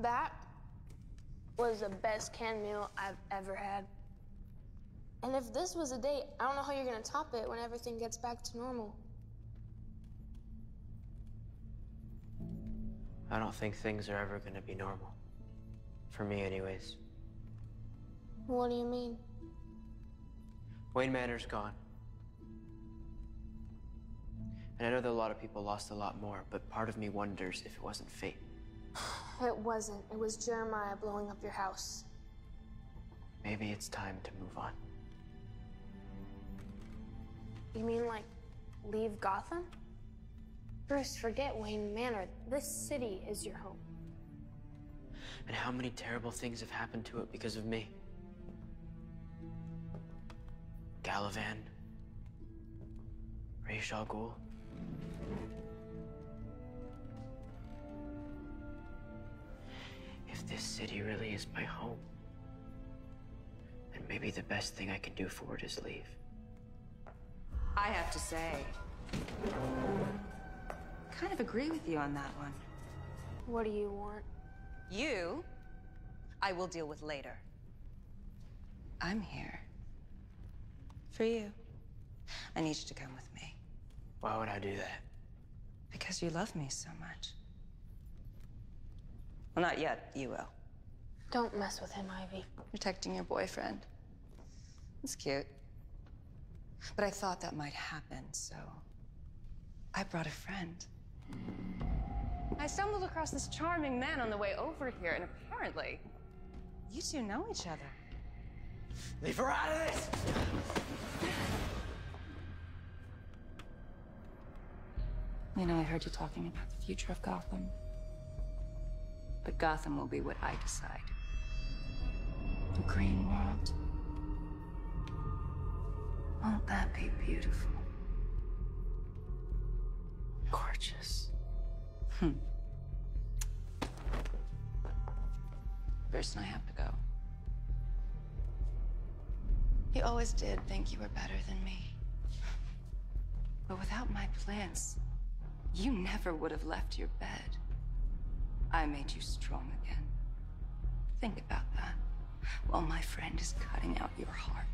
That was the best canned meal I've ever had. And if this was a date, I don't know how you're gonna top it when everything gets back to normal. I don't think things are ever gonna be normal. For me, anyways. What do you mean? Wayne Manor's gone. And I know that a lot of people lost a lot more, but part of me wonders if it wasn't fate. It wasn't. It was Jeremiah blowing up your house. Maybe it's time to move on. You mean like leave Gotham? Bruce, forget Wayne Manor. This city is your home. And how many terrible things have happened to it because of me? Galavan, Ra's al Ghul. City really is my home, And maybe the best thing I can do for it is leave. I have to say, kind of agree with you on that one. What do you want? You, I will deal with later. I'm here. For you. I need you to come with me. Why would I do that? Because you love me so much. Well, not yet. You will. Don't mess with him, Ivy. Protecting your boyfriend. It's cute. But I thought that might happen, so I brought a friend. I stumbled across this charming man on the way over here, and apparently, you two know each other. Leave her out of this! You know, I heard you talking about the future of Gotham. But Gotham will be what I decide. The green world. Won't that be beautiful? Gorgeous. Hmm. And I have to go. You always did think you were better than me. But without my plans, you never would have left your bed. I made you strong again. Think about that while my friend is cutting out your heart.